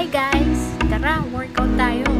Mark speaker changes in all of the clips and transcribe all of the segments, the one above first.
Speaker 1: Hi guys! Tara, workout tayo!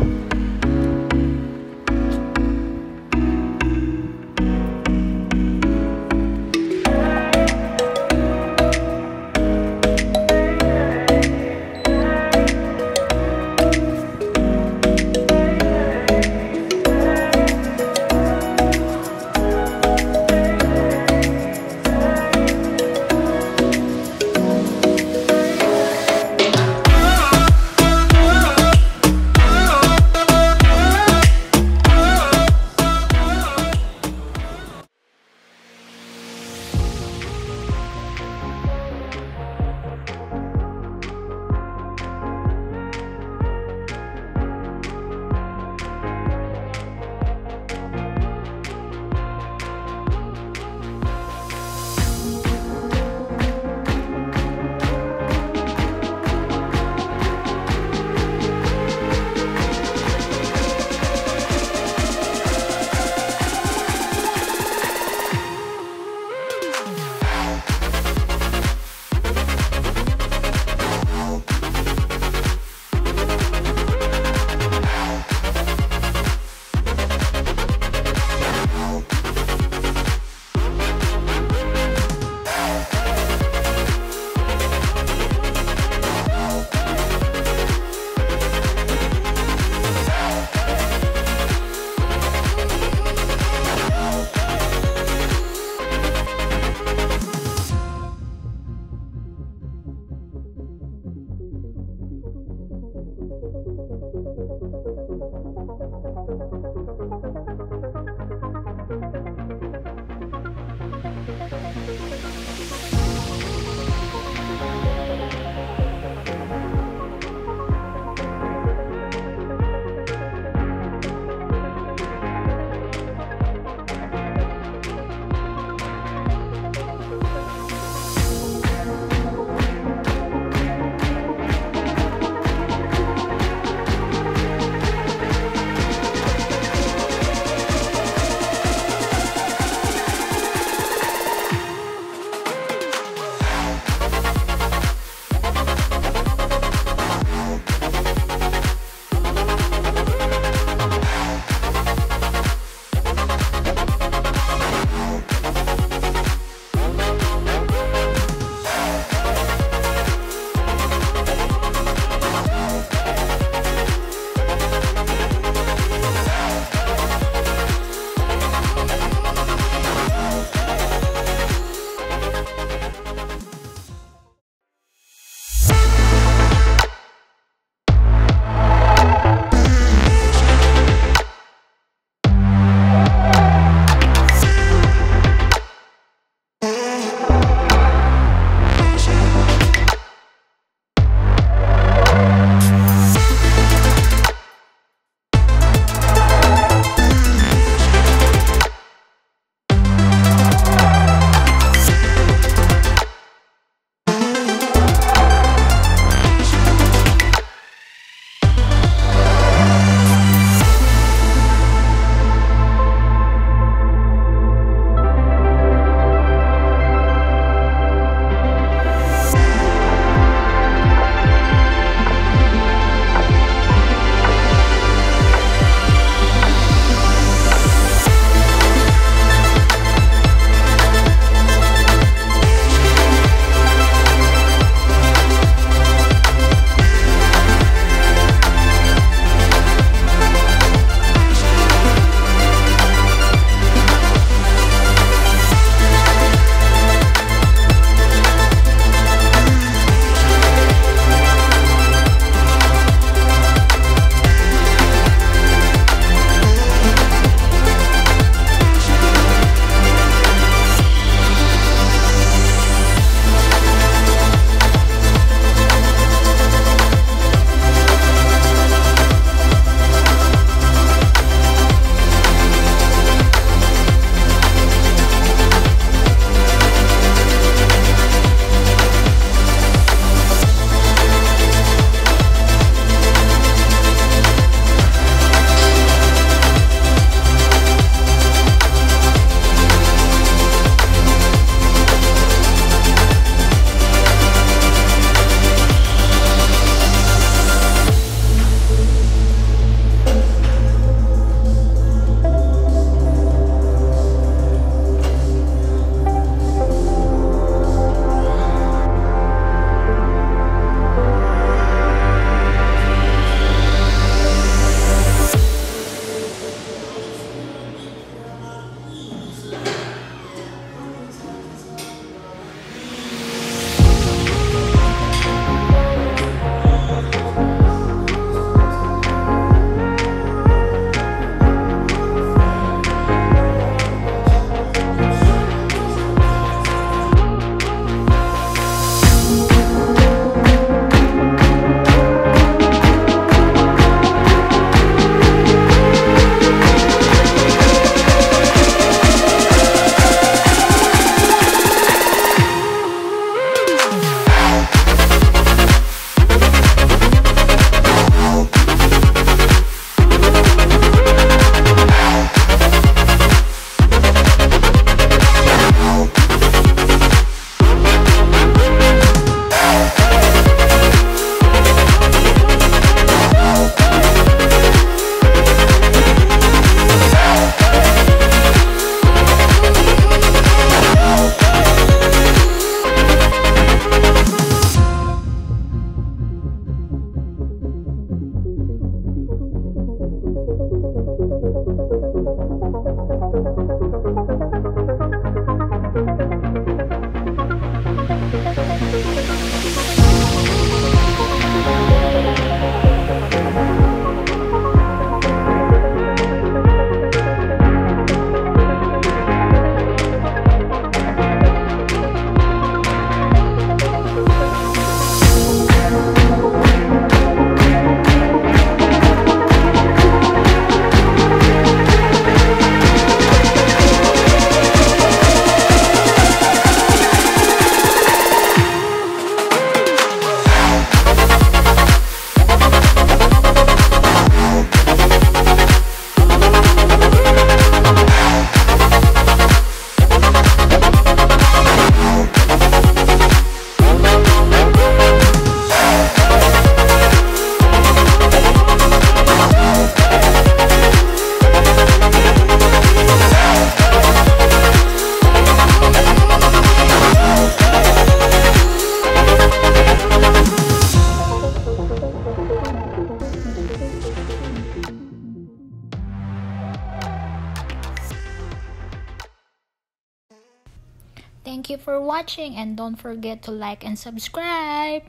Speaker 1: Thank you for watching and don't forget to like and subscribe.